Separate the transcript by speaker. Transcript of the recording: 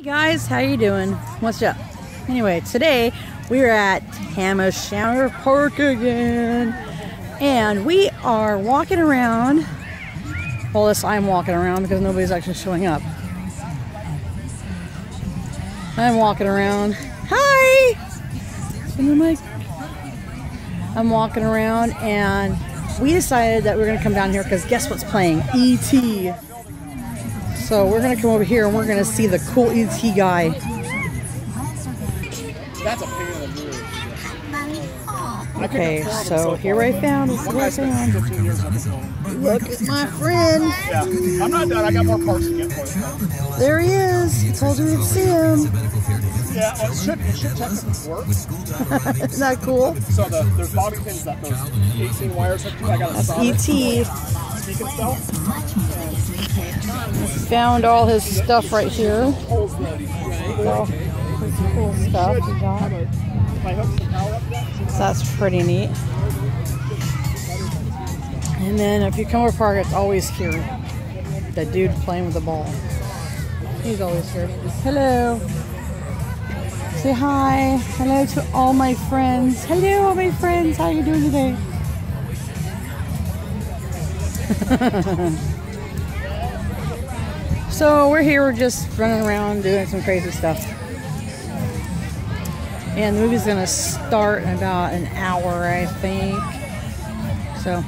Speaker 1: Hey guys, how you doing? What's up? Anyway, today we're at Hamashower Park again. And we are walking around. Well, this I'm walking around because nobody's actually showing up. I'm walking around. Hi! In the mic. I'm walking around and we decided that we are going to come down here because guess what's playing? E.T. So we're going to come over here and we're going to see the cool E.T. guy.
Speaker 2: That's a pain in the rear.
Speaker 1: Okay, so here I found. Here I found. Look at my friend.
Speaker 2: Yeah, I'm not done. I got more parts to get for you.
Speaker 1: There he is. I told you we'd see him.
Speaker 2: Yeah, well, it should, it should technically work.
Speaker 1: Isn't that cool?
Speaker 2: So the, there's bobby pins that those 18 wires hook to. I got a
Speaker 1: That's E.T. Found all his stuff right here. Cool stuff he got. So that's pretty neat. And then if you come over park, it's always here. The dude playing with the ball. He's always here. Hello. Say hi. Hello to all my friends. Hello, all my friends. How are you doing today? so we're here, we're just running around doing some crazy stuff. And the movie's gonna start in about an hour, I think. So